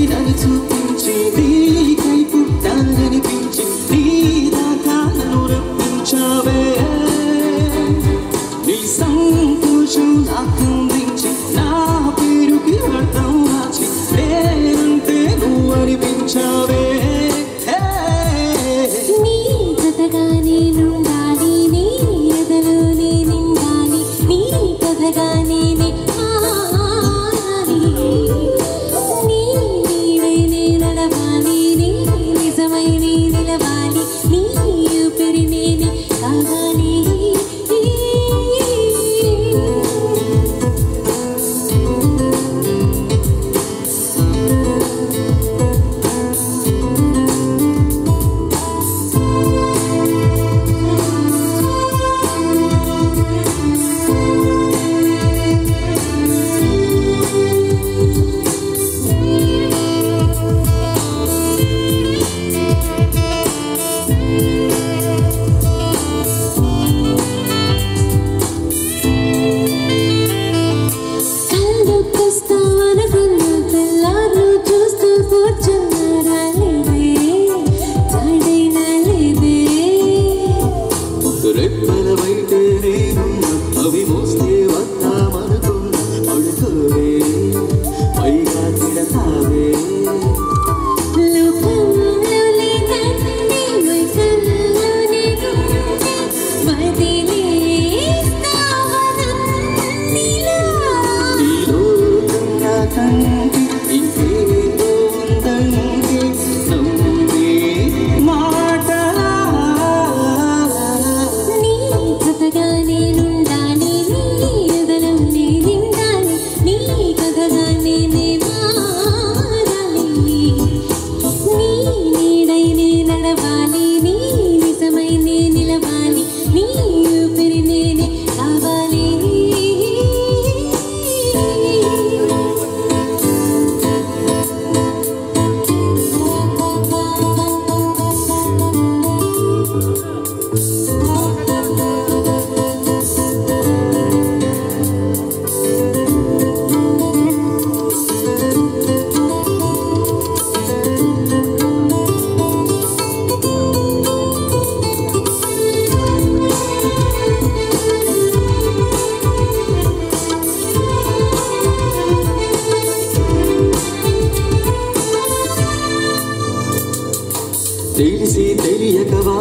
చూపించి నీకై పుట్టాలనిపించింది ತಿಳಿಸಿ ತಿಳಿಯ ಕವಾ